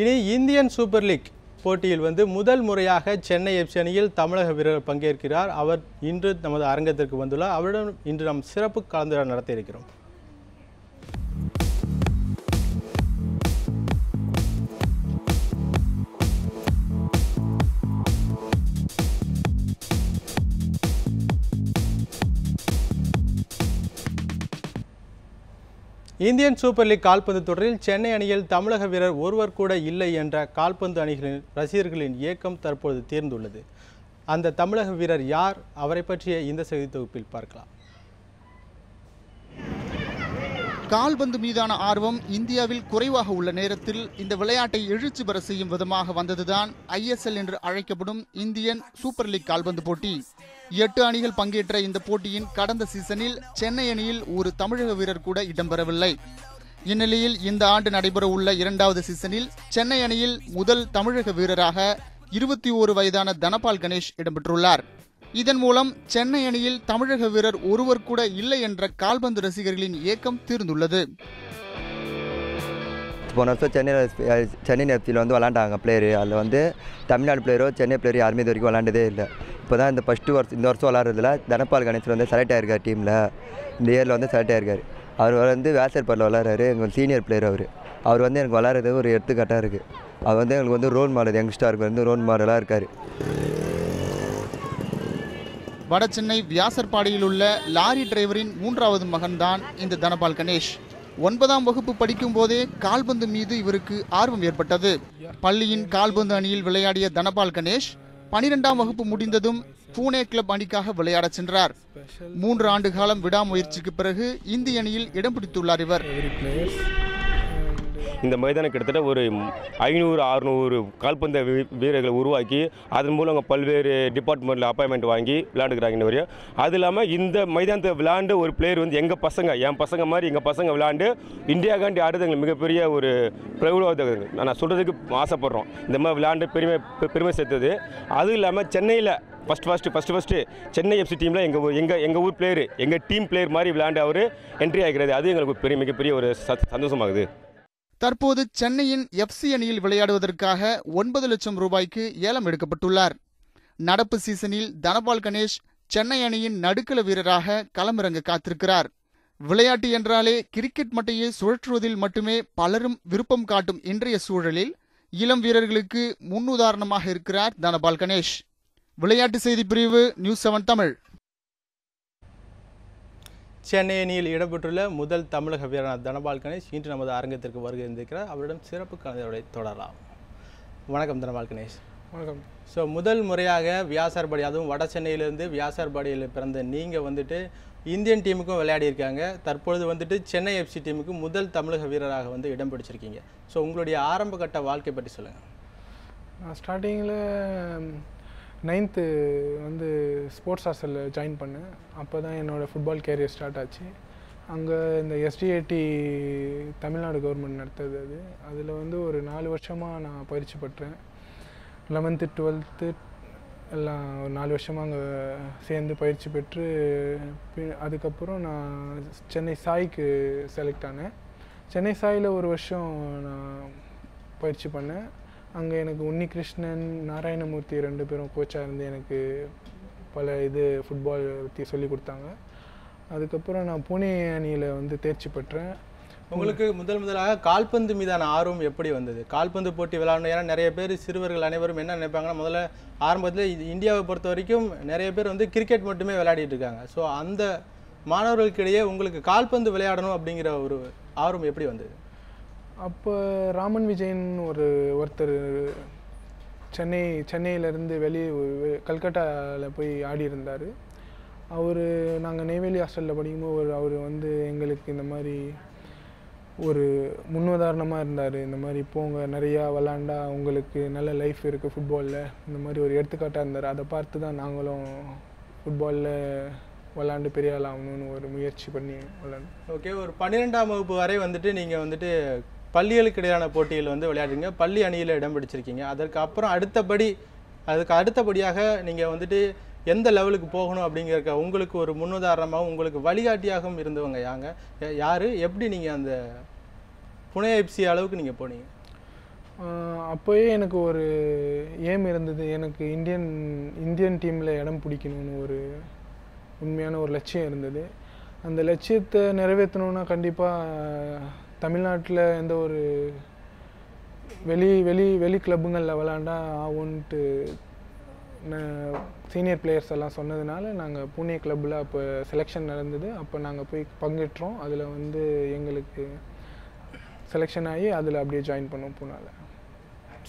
இனி Indian super league போட்டியில் வந்து முதல் முறையாக சென்னை எஃப்சி அணியில் தமிழக வீரர் பங்கேற்கிறார். அவர் இன்று நமது அரங்கத்திற்கு வந்துள்ளார். அவரிடம் இன்று நாம் சிறப்பு கலந்துரையாடல் நடத்த இருக்கிறோம். இந்தியன் சூப்பர் லீக் கால்பந்து தொடரில் சென்னை அணியில் தமிழக வீரர் ஒருவர் கூட இல்லை என்ற கால்பந்து அணிகளின் ரசிகர்களின் இயக்கம் தற்பொழுது தீர்ந்துள்ளது. அந்த தமிழக வீரர் யார்? அவரை பற்றிய இந்த செய்தி தொகுப்பில் பார்க்கலாம். கால்பந்து மீதான ஆர்வம் இந்தியாவில் குறைவாக உள்ள நேரத்தில் இந்த விளையாட்டை எழுச்சி பெற செய்யும் விதமாக வந்ததுதான் ஐஎஸ்எல் என்று அழைக்கப்படும் இந்தியன் சூப்பர் லீக் கால்பந்து போட்டி. எட்டு அணிகள் பங்கேற்ற இந்த போட்டியின் கடந்த சீசனில் சென்னை அணியில் ஒரு தமிழக வீரர் கூட இடம்பெறவில்லை. இந்நிலையில் இந்த ஆண்டு நடைபெற உள்ள இரண்டாவது சீசனில் சென்னை அணியில் முதல் தமிழக வீரராக இருபத்தி ஓரு வயதான தனபால் கணேஷ் இடம்பெற்றுள்ளார். இதன் மூலம் சென்னை அணியில் தமிழக வீரர் ஒருவர் கூட இல்லை என்ற கால்பந்து ரசிகர்களின் ஏக்கம் தீர்ந்துள்ளது. போன வருஷம் சென்னை சென்னை எஃப்சியில் வந்து விளாண்டாங்க பிளேயரு அதில் வந்து தமிழ்நாடு பிளேயரோ சென்னை பிளேயர் யாருமே இது வரைக்கும் விளாண்டதே இல்லை. இப்போ தான் இந்த ஃபஸ்ட்டு வருஷம் இந்த வருஷம் விளாட்றதுல தனபால் கணேசன் வந்து செலக்ட் ஆயிருக்கார் டீமில் இந்த இயரில் வந்து செலக்ட் ஆயிருக்கார். அவர் வந்து வேசர்பாடில் விளாட்றாரு எங்கள் சீனியர் பிளேயர் அவர். அவர் வந்து எனக்கு விளாட்றது ஒரு எடுத்துக்காட்டாக இருக்குது அவர் வந்து எங்களுக்கு வந்து ரோல் மாடல் யங்ஸ்டாருக்கு வந்து ரோல் மாடலாக இருக்கார். வடசென்னை வியாசர்பாடியில் உள்ள லாரி டிரைவரின் மூன்றாவது மகன்தான் இந்த தனபால் கணேஷ். ஒன்பதாம் வகுப்பு படிக்கும் போதே கால்பந்து மீது இவருக்கு ஆர்வம் ஏற்பட்டது. பள்ளியின் கால்பந்து அணியில் விளையாடிய தனபால் கணேஷ் பனிரெண்டாம் வகுப்பு முடிந்ததும் பூனே கிளப் அணிக்காக விளையாடச் சென்றார். மூன்று ஆண்டு காலம் விடாமுயற்சிக்கு பிறகு இந்திய அணியில் இடம் பிடித்துள்ளார் இவர். இந்த மைதானம் கிட்டத்தட்ட ஒரு ஐநூறு அறுநூறு கால்பந்து வீ- வீரர்களை உருவாக்கி அதன் மூலம் பல்வேறு டிபார்ட்மெண்ட்டில் அப்பாயின்மெண்ட் வாங்கி விளையாண்டுக்கிறாங்க வரையும் அது இல்லாமல் இந்த மைதானத்தை விளையாண்டு ஒரு பிளேயர் வந்து எங்கள் பசங்க என் பசங்க மாதிரி எங்கள் பசங்க விளையாண்டு இந்தியாக்காண்டி ஆடுறது மிகப்பெரிய ஒரு பிரபலமாக நான் சொல்கிறதுக்கு ஆசைப்பட்றோம். இந்த மாதிரி விளையாண்டு பெருமை பெ- பெருமை சேர்த்தது. அதுவும் இல்லாமல் சென்னையில் first first first first Chennai FC டீமில் எங்கள் எங்கள் எங்கள் ஊர் பிளேயர் எங்கள் டீம் பிளேயர் மாதிரி விளையாண்டு அவர் என்ட்ரி ஆகிறது. அது எங்களுக்கு பெரிய மிகப்பெரிய ஒரு சந்தோஷமாகுது. தற்போது சென்னையின் எஃப்சி அணியில் விளையாடுவதற்காக ஒன்பது லட்சம் ரூபாய்க்கு ஏலம் எடுக்கப்பட்டுள்ளார். நடப்பு சீசனில் தனபால் கணேஷ் சென்னை அணியின் நடுக்கள வீரராக களமிறங்க காத்திருக்கிறார். விளையாட்டு என்றாலே கிரிக்கெட் மட்டையை சுழற்றுவதில் மட்டுமே பலரும் விருப்பம் காட்டும் இன்றைய சூழலில் இளம் வீரர்களுக்கு முன்னுதாரணமாக இருக்கிறார் தனபால் கணேஷ். விளையாட்டு செய்தி பிரிவு நியூஸ் செவன் தமிழ். சென்னை அணியில் இடம்பெற்றுள்ள முதல் தமிழக வீரரான தனபால் கணேஷ் இன்று நமது அரங்கத்திற்கு வருகை இருந்திருக்கிறார் அவரிடம் சிறப்பு கலந்துரை தொடரலாம். வணக்கம் தனபால் கணேஷ். வணக்கம். ஸோ முதல் முறையாக வியாசார்பாடி அதுவும் வட சென்னையிலேருந்து வியாசார்பாடியில் பிறந்த நீங்கள் வந்துட்டு இந்தியன் டீமுக்கும் விளையாடி இருக்காங்க. தற்பொழுது வந்துட்டு சென்னை எஃப்சி டீமுக்கு முதல் தமிழக வீரராக வந்து இடம் பிடிச்சிருக்கீங்க. ஸோ உங்களுடைய ஆரம்ப கட்ட வாழ்க்கை பற்றி சொல்லுங்கள் நான் ஸ்டார்டிங்கில் நைன்த்து வந்து ஸ்போர்ட்ஸ் ஹாஸ்டலில் ஜாயின் பண்ணேன். அப்போ தான் என்னோடய ஃபுட்பால் கேரியர் ஸ்டார்ட் ஆச்சு. அங்கே இந்த எஸ்டிஏடி தமிழ்நாடு கவர்மெண்ட் நடத்துது அது. அதில் வந்து ஒரு நாலு வருஷமாக நான் பயிற்சி பெற்றேன். லெவன்த்து டுவெல்த்து எல்லாம் ஒரு நாலு வருஷமாக அங்கே சேர்ந்து பயிற்சி பெற்று அதுக்கப்புறம் நான் சென்னை சாய்க்கு செலக்ட் ஆனேன். சென்னை சாயில் ஒரு வருஷம் நான் பயிற்சி பண்ணேன். அங்கே எனக்கு உன்னிகிருஷ்ணன் நாராயணமூர்த்தி ரெண்டு பேரும் கோச்சாக இருந்து எனக்கு பல இது ஃபுட்பால் பற்றி சொல்லி கொடுத்தாங்க. அதுக்கப்புறம் நான் புனே அணியில் வந்து தேர்ச்சி பெற்றேன். உங்களுக்கு முதல் முதலாக கால்பந்து மீதான ஆர்வம் எப்படி வந்தது? கால்பந்து போட்டி விளையாடணும். ஏன்னா நிறைய பேர் சிறுவர்கள் அனைவரும் என்ன நினைப்பாங்கன்னா முதல்ல ஆரம்பத்தில் இந்தியாவை பொறுத்த வரைக்கும் நிறைய பேர் வந்து கிரிக்கெட் மட்டுமே விளையாடிட்டு இருக்காங்க. ஸோ அந்த மாணவர்களுக்கிடையே உங்களுக்கு கால்பந்து விளையாடணும் அப்படிங்கிற ஒரு ஆர்வம் எப்படி வந்தது? அப்போ ராமன் விஜயன் ஒரு ஒருத்தர் சென்னை சென்னையிலேருந்து வெளியே கல்கட்டாவில் போய் ஆடி இருந்தார் அவர் நாங்கள் நெய்வேலி ஹாஸ்டலில் படிக்கும்போது ஒரு அவர் வந்து எங்களுக்கு இந்த மாதிரி ஒரு முன்னுதாரணமாக இருந்தார். இந்த மாதிரி போங்க நிறையா விளாண்டா உங்களுக்கு நல்ல லைஃப் இருக்குது ஃபுட்பாலில் இந்த மாதிரி ஒரு எடுத்துக்காட்டாக இருந்தார். அதை பார்த்து தான் நாங்களும் ஃபுட்பாலில் விளாண்டு பெரிய ஆள் ஆகணும்னு ஒரு முயற்சி பண்ணி விளாண்டு ஓகே ஒரு பன்னிரெண்டாம் வகுப்பு வரை வந்துட்டு நீங்கள் வந்துட்டு பள்ளிகளுக்கு இடையிலான போட்டியில் வந்து விளையாடுறீங்க. பள்ளி அணியில் இடம் பிடிச்சிருக்கீங்க. அதற்கு அப்புறம் அடுத்தபடி அதுக்கு அடுத்தபடியாக நீங்கள் வந்துட்டு எந்த லெவலுக்கு போகணும் அப்படிங்கிறக்க உங்களுக்கு ஒரு முன்னுதாரணமாகவும் உங்களுக்கு வழிகாட்டியாகவும் இருந்தவங்க யாங்க? யார்? எப்படி நீங்கள் அந்த புனே எப்சி அளவுக்கு நீங்கள் போனீங்க? அப்போயே எனக்கு ஒரு ஏம் இருந்தது. எனக்கு இந்தியன் இந்தியன் டீமில் இடம் பிடிக்கணும்னு ஒரு உண்மையான ஒரு லட்சியம் இருந்தது. அந்த லட்சியத்தை நிறைவேற்றணுன்னா கண்டிப்பாக தமிழ்நாட்டில் எந்த ஒரு வெளி வெளி வெளி கிளப்புங்களில் விளாண்டா ஆகும்ன்ட்டு சீனியர் பிளேயர்ஸ் எல்லாம் சொன்னதுனால நாங்கள் புனே கிளப்பில் அப்போ செலெக்ஷன் நடந்தது. அப்போ நாங்கள் போய் பங்கேற்றோம். அதில் வந்து எங்களுக்கு செலெக்ஷன் ஆகி அதில் அப்படியே ஜாயின் பண்ணோம் பூனால.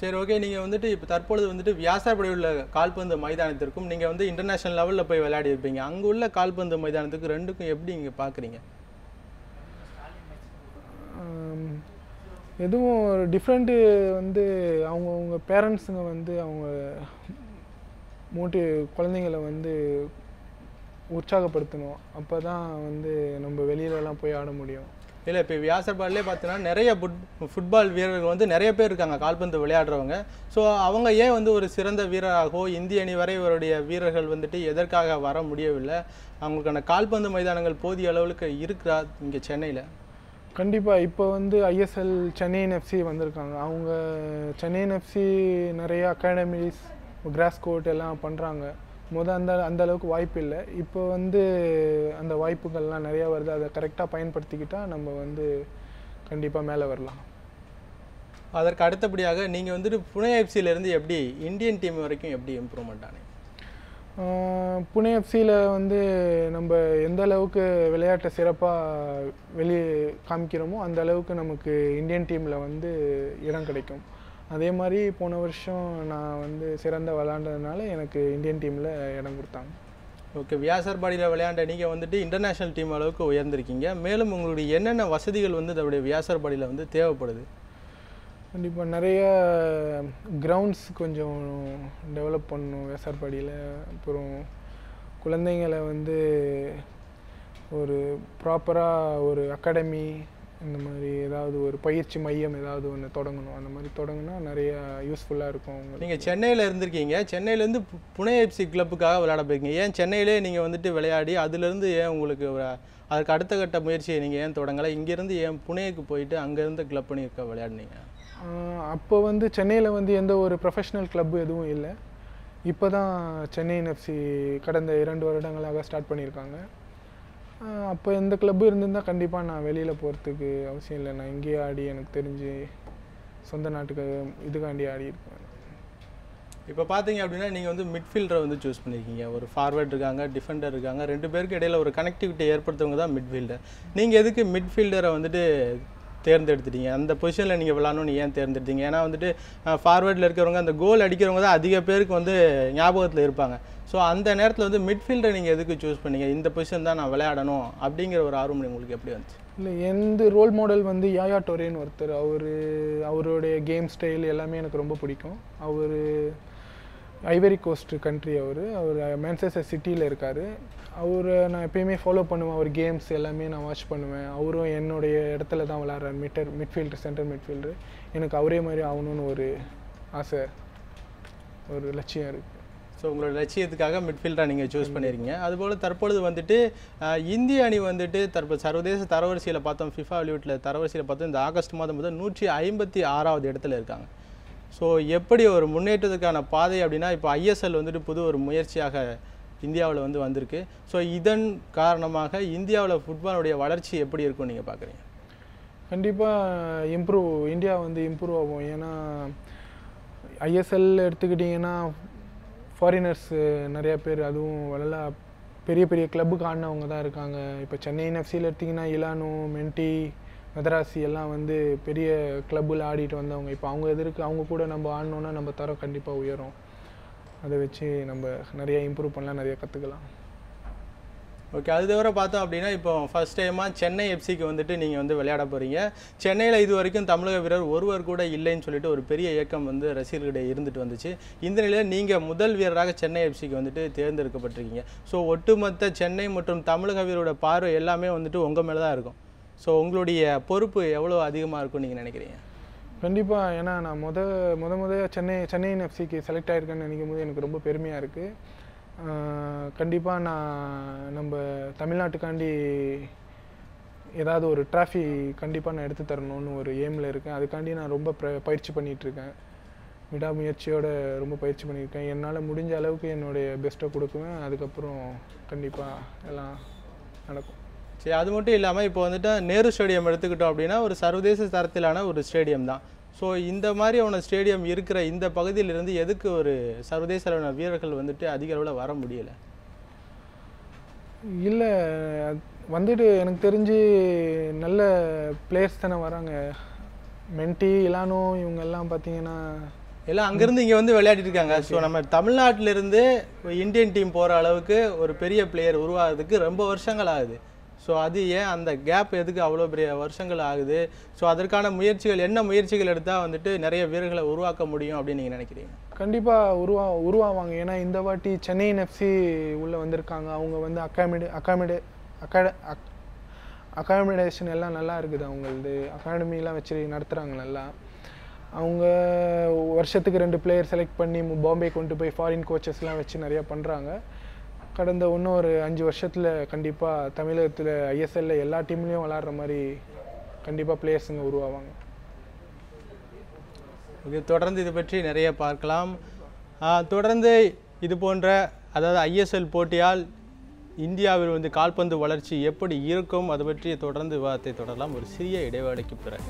சரி ஓகே நீங்கள் வந்துட்டு இப்போ தற்பொழுது வந்துட்டு வியாசார்படி உள்ள கால்பந்து மைதானத்திற்கும் நீங்கள் வந்து இன்டர்நேஷனல் லெவலில் போய் விளையாடி இருப்பீங்க அங்கே உள்ள கால்பந்து மைதானத்துக்கு ரெண்டுக்கும் எப்படி இங்கே பார்க்குறீங்க எதுவும் ஒரு டிஃப்ரெண்ட்டு வந்து அவங்கவுங்க பேரண்ட்ஸுங்க வந்து அவங்க மோட்டி குழந்தைங்கள வந்து உற்சாகப்படுத்தணும். அப்போ தான் வந்து நம்ம வெளியிலலாம் போய் ஆட முடியும். இல்லை இப்போ வியாசர்பாலே பார்த்தீங்கன்னா நிறைய புட் ஃபுட்பால் வீரர்கள் வந்து நிறைய பேர் இருக்காங்க கால்பந்து விளையாடுறவங்க. ஸோ அவங்க ஏன் வந்து ஒரு சிறந்த வீரராகவோ இந்திய அணி வரை இவருடைய வீரர்கள் வந்துட்டு எதற்காக வர முடியவில்லை? அவங்களுக்கான கால்பந்து மைதானங்கள் போதிய அளவுக்கு இருக்கிறா இங்கே சென்னையில்? கண்டிப்பாக இப்போ வந்து ஐஎஸ்எல் சென்னையின் எஃப்சி வந்திருக்காங்க. அவங்க சென்னையின் எஃப்சி நிறைய அகாடமிஸ் கிராஸ் கோர்ட் எல்லாம் பண்ணுறாங்க மொதல் அந்த அந்த அளவுக்கு வாய்ப்பு இல்லை. இப்போ வந்து அந்த வாய்ப்புகள்லாம் நிறையா வருது. அதை கரெக்டாக பயன்படுத்திக்கிட்டால் நம்ம வந்து கண்டிப்பாக மேலே வரலாம். அதற்கு அடுத்தபடியாக நீங்கள் வந்துட்டு புனே எஃப்சியிலேருந்து எப்படி இந்தியன் டீம் வரைக்கும் எப்படி இம்ப்ரூவ்மெண்ட் ஆனீங்க புனே எஃப்சியில் வந்து நம்ம எந்த அளவுக்கு விளையாட்டை சிறப்பாக வெளியே காமிக்கிறோமோ அந்த அளவுக்கு நமக்கு இந்தியன் டீமில் வந்து இடம் கிடைக்கும். அதே மாதிரி போன வருஷம் நான் வந்து சிறந்த விளாண்டதுனால எனக்கு இந்தியன் டீமில் இடம் கொடுத்தாங்க. ஓகே வியாசர்பாடியில் விளையாண்ட நீங்கள் வந்துட்டு இன்டர்நேஷனல் டீம் அளவுக்கு உயர்ந்திருக்கீங்க. மேலும் உங்களுடைய என்னென்ன வசதிகள் வந்து நம்முடைய வியாசர்பாடியில் வந்து தேவைப்படுது? கண்டிப்பாக நிறைய கிரவுண்ட்ஸ் கொஞ்சம் டெவலப் பண்ணணும் வேசார்பாடியில் அப்புறம் குழந்தைங்களை வந்து ஒரு ப்ராப்பராக ஒரு அகாடமி இந்த மாதிரி ஏதாவது ஒரு பயிற்சி மையம் ஏதாவது ஒன்று தொடங்கணும். அந்த மாதிரி தொடங்கினா நிறைய யூஸ்ஃபுல்லாக இருக்கும் நீங்கள் சென்னையில் இருந்திருக்கீங்க. சென்னையிலேருந்து புனே எஃப்சி கிளப்புக்காக விளையாட போயிருக்கீங்க. ஏன் சென்னையிலே நீங்கள் வந்துட்டு விளையாடி அதுலேருந்து ஏன் உங்களுக்கு அதுக்கு அடுத்த கட்ட முயற்சியை நீங்கள் ஏன் தொடங்கலை? இங்கேருந்து ஏன் புனேக்கு போயிட்டு அங்கேருந்து கிளப் பண்ணி இருக்க விளையாடுனீங்க? அப்போ வந்து சென்னையில் வந்து எந்த ஒரு ப்ரொஃபஷனல் கிளப் எதுவும் இல்லை. இப்போ தான் சென்னை எஃப்சி கடந்த இரண்டு வருடங்களாக ஸ்டார்ட் பண்ணியிருக்காங்க. அப்போ எந்த கிளப்பு இருந்திருந்தால் கண்டிப்பாக நான் வெளியில் போகிறதுக்கு அவசியம் இல்லை. நான் இங்கேயே ஆடி எனக்கு தெரிஞ்சு சொந்த நாட்டுக்கு இதுக்காண்டி ஆடி இருப்பேன். இப்போ பார்த்தீங்க அப்படின்னா நீங்கள் வந்து மிட்ஃபீல்டரை வந்து சூஸ் பண்ணியிருக்கீங்க ஒரு ஃபார்வர்ட் இருக்காங்க டிஃபெண்டர் இருக்காங்க. ரெண்டு பேருக்கு இடையில ஒரு கனெக்டிவிட்டி ஏற்படுத்தவங்க தான் மிட்ஃபீல்டர் நீங்கள் எதுக்கு மிட்ஃபீல்டரை வந்துட்டு தேர்ந்தெடுத்துட்டீங்க. அந்த பொசிஷனில் நீங்கள் விளாடணும்னு ஏன் தேர்ந்தெடுத்தீங்க? ஏன்னா வந்துட்டு ஃபார்வேர்டில் இருக்கிறவங்க அந்த கோல் அடிக்கிறவங்க தான் அதிக பேருக்கு வந்து ஞாபகத்தில் இருப்பாங்க. ஸோ அந்த நேரத்தில் வந்து மிட்ஃபீல்டை நீங்கள் எதுக்கு சூஸ் பண்ணீங்க? இந்த பொசிஷன் தான் நான் விளையாடணும் அப்படிங்கிற ஒரு ஆர்வம் உங்களுக்கு எப்படி வந்துச்சு? இல்லை எந்த ரோல் மாடல் வந்து யாயா டொரேன் ஒருத்தர். அவர் அவருடைய கேம் ஸ்டைல் எல்லாமே எனக்கு ரொம்ப பிடிக்கும். அவர் ஐவரி கோஸ்ட் கண்ட்ரி அவர். அவர் மேன்செஸ்டர் சிட்டியில் இருக்கார். அவரை நான் எப்பயுமே ஃபாலோ பண்ணுவேன். அவர் கேம்ஸ் எல்லாமே நான் வாட்ச் பண்ணுவேன். அவரும் என்னுடைய இடத்துல தான் விளாட்றாரு மிட்டர் மிட்ஃபீல்டர் சென்டர் மிட்ஃபீல்டர் எனக்கு அவரே மாதிரி ஆகணும்னு ஒரு ஆசை. ஒரு லட்சியம் இருக்குது ஸோ உங்களோட லட்சியத்துக்காக மிட்ஃபீல்டராக நீங்கள் சூஸ் பண்ணியிருக்கீங்க அதுபோல் தற்பொழுது வந்துட்டு இந்திய அணி வந்துட்டு தற்போது சர்வதேச தரவரிசையில் பார்த்தோம். ஃபிஃபா விளையாட்டில் தரவரிசையில் பார்த்தோம். இந்த ஆகஸ்ட் மாதம் முதல் நூற்றி ஐம்பத்தி ஆறாவது இடத்துல இருக்காங்க. ஸோ எப்படி ஒரு முன்னேற்றத்துக்கான பாதை அப்படின்னா இப்போ ஐஎஸ்எல் வந்துட்டு புது ஒரு முயற்சியாக இந்தியாவில் வந்து வந்திருக்கு. ஸோ இதன் காரணமாக இந்தியாவில் ஃபுட்பாலுடைய வளர்ச்சி எப்படி இருக்கும்னு நீங்கள் பார்க்குறீங்க கண்டிப்பாக இம்ப்ரூவ் இந்தியா வந்து இம்ப்ரூவ் ஆகும். ஏன்னா ஐஎஸ்எல் எடுத்துக்கிட்டிங்கன்னா ஃபாரினர்ஸ் நிறைய பேர் அதுவும் நல்லா பெரிய பெரிய கிளப்புக்கு ஆடினவங்க தான் இருக்காங்க. இப்போ சென்னை எஃப்சியில் எடுத்திங்கன்னா இலானு மென்டி மெதராசி எல்லாம் வந்து பெரிய கிளப்பில் ஆடிட்டு வந்தவங்க. இப்போ அவங்க எதிர்க்கு அவங்க கூட நம்ம ஆடினோன்னா நம்ம தரம் கண்டிப்பாக உயரும். அதை வச்சு நம்ம நிறைய இம்ப்ரூவ் பண்ணலாம் நிறைய கற்றுக்கலாம் ஓகே அது தவிர பார்த்தோம் அப்படின்னா இப்போ ஃபஸ்ட் டைமாக சென்னை எஃப்சிக்கு வந்துட்டு நீங்கள் வந்து விளையாட போகிறீங்க சென்னையில் இது வரைக்கும் தமிழக வீரர் ஒருவர் கூட இல்லைன்னு சொல்லிட்டு ஒரு பெரிய இயக்கம் வந்து ரசிகர்களிடையே இருந்துட்டு வந்துச்சு. இந்த நிலையில் நீங்கள் முதல் வீரராக சென்னை எஃப்சிக்கு வந்துட்டு தேர்ந்தெடுக்கப்பட்டிருக்கீங்க. ஸோ ஒட்டுமொத்த சென்னை மற்றும் தமிழக வீரரோட பார்வை எல்லாமே வந்துட்டு உங்கள் மேலே தான் இருக்கும். ஸோ உங்களுடைய பொறுப்பு எவ்வளோ அதிகமாக இருக்கும்னு நீங்கள் நினைக்கிறீங்க? கண்டிப்பாக ஏன்னா நான் முத முத முத சென்னை சென்னையின் எஃப்சிக்கு செலக்ட் ஆகிருக்கேன்னு நினைக்கும் போது எனக்கு ரொம்ப பெருமையாக இருக்குது கண்டிப்பாக நான் நம்ம தமிழ்நாட்டுக்காண்டி ஏதாவது ஒரு ட்ராஃபி கண்டிப்பாக நான் எடுத்து தரணும்னு ஒரு எய்மில் இருக்கேன். அதுக்காண்டி நான் ரொம்ப ப- பயிற்சி பண்ணிகிட்ருக்கேன் இருக்கேன் விடாமுயற்சியோட ரொம்ப பயிற்சி பண்ணியிருக்கேன். என்னால் முடிஞ்ச அளவுக்கு என்னுடைய பெஸ்ட்டை கொடுக்குவேன். அதுக்கப்புறம் கண்டிப்பாக எல்லாம் நடக்கும். சரி அது மட்டும் இல்லாமல் இப்போ வந்துட்டு நேரு ஸ்டேடியம் எடுத்துக்கிட்டோம் அப்படின்னா ஒரு சர்வதேச தரத்திலான ஒரு ஸ்டேடியம் தான். ஸோ இந்த மாதிரியான ஸ்டேடியம் இருக்கிற இந்த பகுதியிலிருந்து எதுக்கு ஒரு சர்வதேச அளவிலான வீரர்கள் வந்துட்டு அதிக அளவில் வர முடியல? இல்லை வந்துட்டு எனக்கு தெரிஞ்சு நல்ல பிளேயர்ஸ் தானே வராங்க. மென்டி இலானோ இவங்க எல்லாம் பார்த்தீங்கன்னா எல்லாம் அங்கேருந்து இங்கே வந்து விளையாடிட்டு இருக்காங்க. ஸோ நம்ம தமிழ்நாட்டிலிருந்து இந்தியன் டீம் போகிற அளவுக்கு ஒரு பெரிய பிளேயர் உருவாகிறதுக்கு ரொம்ப வருஷங்கள் ஆகுது. ஸோ அது ஏன் அந்த கேப் எதுக்கு அவ்வளோ பெரிய வருஷங்கள் ஆகுது? ஸோ அதற்கான முயற்சிகள் என்ன முயற்சிகள் எடுத்தால் வந்துட்டு நிறைய வீரர்களை உருவாக்க முடியும் அப்படின்னு நீங்கள் நினைக்கிறீங்க? கண்டிப்பாக உருவா உருவாவாங்க. ஏன்னா இந்த வாட்டி சென்னை எஃப்சி உள்ளே வந்திருக்காங்க. அவங்க வந்து அகாமடே அகாமடே அகாட அகாமிடேஷன் எல்லாம் நல்லா இருக்குது. அவங்களது அகாடமிலாம் வச்சு நடத்துகிறாங்க நல்லா. அவங்க வருஷத்துக்கு ரெண்டு பிளேயர் செலக்ட் பண்ணி பாம்பே கொண்டு போய் ஃபாரின் கோச்சஸ்லாம் வச்சு நிறையா பண்ணுறாங்க கடந்த இன்னும் ஒரு அஞ்சு வருஷத்தில் கண்டிப்பாக தமிழகத்தில் ஐஎஸ்எல்ல எல்லா டீம்லேயும் விளாட்ற மாதிரி கண்டிப்பாக பிளேயர்ஸுங்க உருவாவாங்க. இது தொடர்ந்து இது பற்றி நிறைய பார்க்கலாம். தொடர்ந்து இது போன்ற அதாவது ஐஎஸ்எல் போட்டியால் இந்தியாவில் வந்து கால்பந்து வளர்ச்சி எப்படி இருக்கும் அது பற்றி தொடர்ந்து விவாதத்தை தொடரலாம். ஒரு சிறிய இடைவேளைக்கு பிறகு.